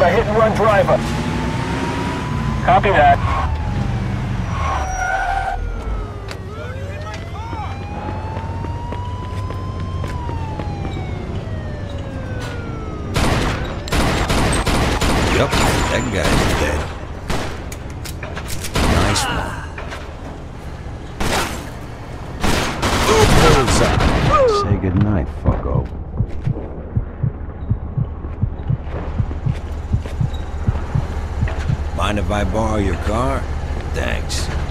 a hit-and-run driver. Copy that. Yep, that guy's dead. Nice one. Bullseye. Say goodnight, fucko. Mind if I borrow your car? Thanks.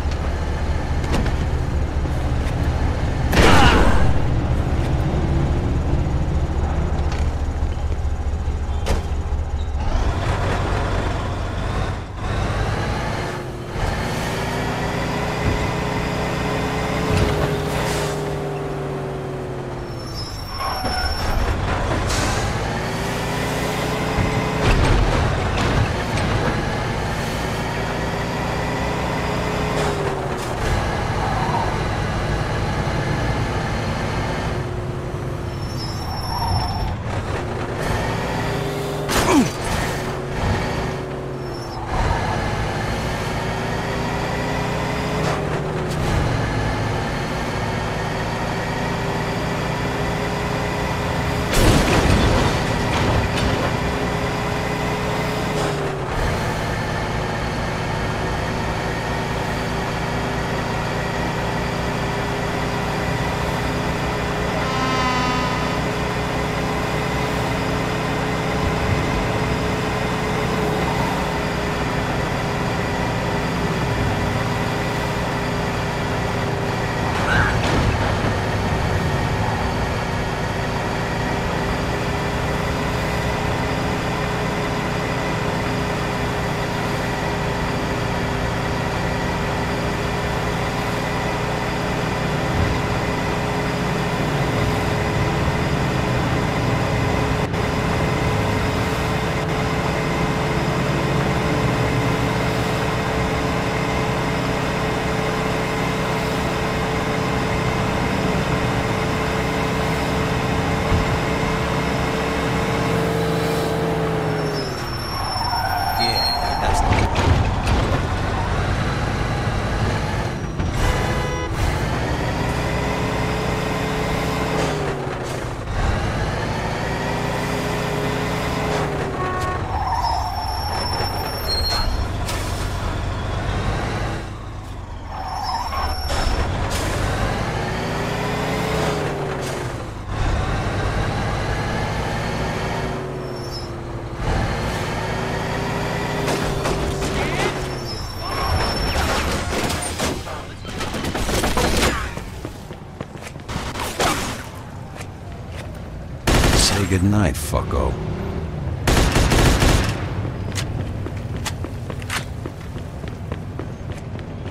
Say goodnight, fucko.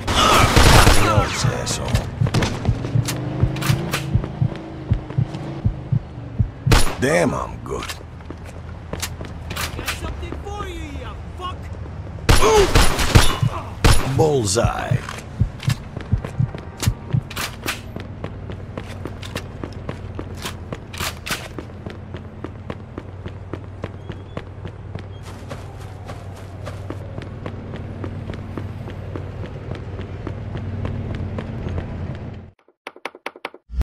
Adios, asshole. Damn, I'm good. Got something for you, you fuck! Bullseye.